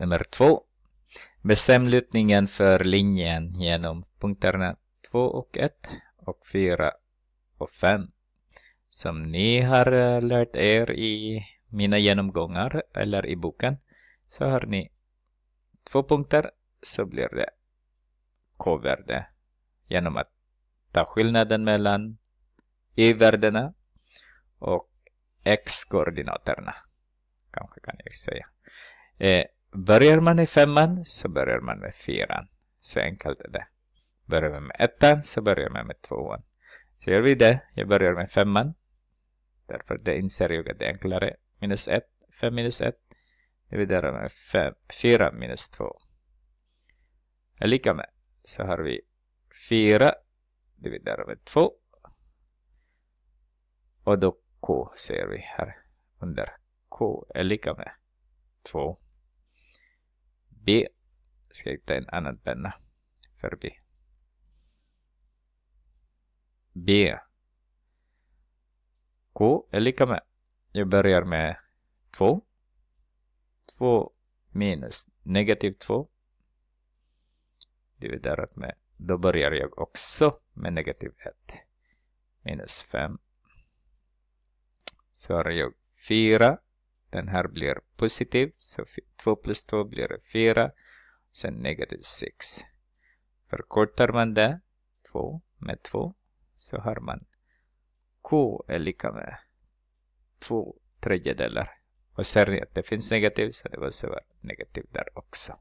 Nummer två. Bestäm lutningen för linjen genom punkterna 2 och 1 och 4 och 5. Som ni har eh, lärt er i mina genomgångar eller i boken så har ni två punkter så blir det k-värde genom att ta skillnaden mellan y-värdena och x-koordinaterna. Kanske kan jag säga. Eh, börjar man i femman så börjar man med fyran. Så enkelt är det. Börjar man med ettan så börjar man med tvåan. Så gör vi det. Jag börjar med femman. Därför det inser jag att det är enklare. Minus 1, 5 minus 1 dividerar med 5, 4 minus 2 är lika med. Så har vi 4 dividerar med 2. Och då K ser vi här under K är lika med 2. B ska jag hitta en annan penna för B. B. K är lika med. Jag börjar med 2. 2 minus negativ 2 dividerat med, då börjar jag också med negativ 1. Minus 5. Så har jag 4. Den här blir positiv, så 2 plus 2 blir 4. Sen negativ 6. Förkortar man det, 2 med 2, så har man K är lika med 2 tredjedelar. Och ser ni att det finns negativ så det måste vara negativ där också.